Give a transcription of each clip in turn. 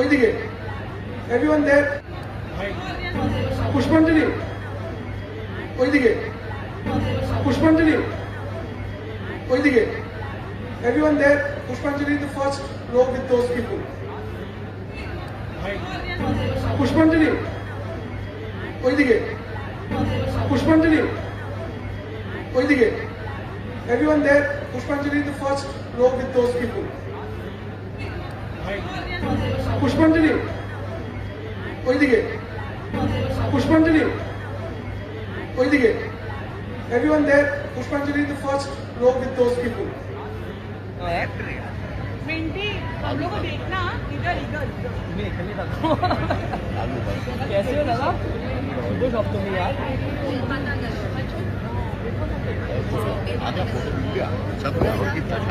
ওইদিকে এভরিওয়ান দেব পুষ্পাঞ্জলি ওইদিকে পুষ্পাঞ্জলি ওইদিকে everyone there, Pushpanjali in the first row with those people. Pushpanjali, oidige. Pushpanjali, oidige. Everyone there, Pushpanjali in the first row with those people. पुष्पांजलि ओदिगे पुष्पांजलि ओदिगे एवरीवन देयर पुष्पांजलि the first row with those देखना इधर इधर कैसे हो दादा तो यार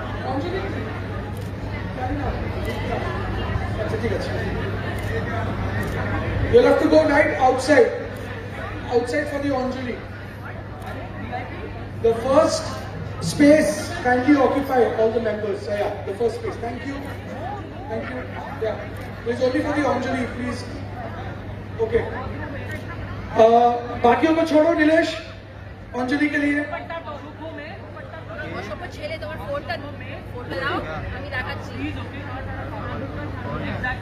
You'll have to go right outside. Outside for the Anjali. The first space kindly occupy all the members. yeah, the first space. Thank you. Thank you. Yeah. it's only for the Anjali, please. Okay. Uh, बाकियों को छोड़ो नीलेश अंजलि के लिए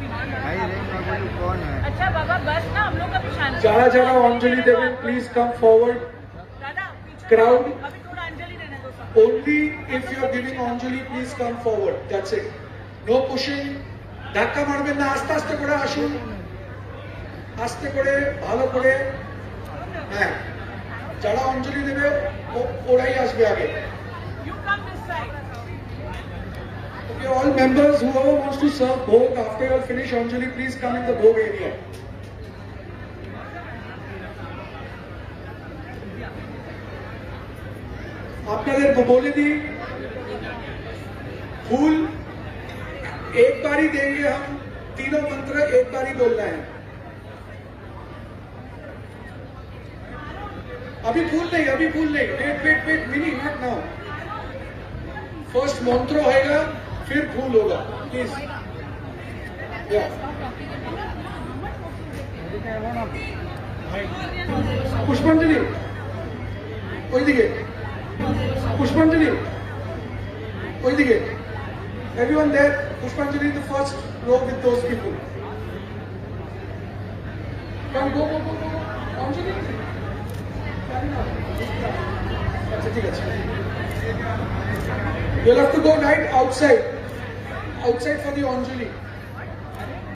कौन है अच्छा बाबा बस ना हम लोग का भी जहाँ जगह अंजलि देवे please come forward crowd only if you are giving anjali please come forward that's it no pushing kore মারবেন না kore, bhalo kore. আসুন আস্তে Anjali debe. O orai ashbe Anjali You come this side. all members, who are wants to serve Bhog, after you finish Anjali, please come in the Bhog area. আপনাদের বলে दी फूल एक बार ही देंगे हम तीनों मंत्र एक बार ही बोलना है अभी फूल नहीं अभी फूल नहीं wait wait wait mini not now first मंत्र होएगा फिर फूल होगा प्लीज পুষ্পাঞ্জলি ওইদিকে পুষ্পাঞ্জলি ওইদিকে everyone there pushpanjali in the first row with those people come go go go go anjali acha thik ache you'll have to go right outside outside for the Anjali.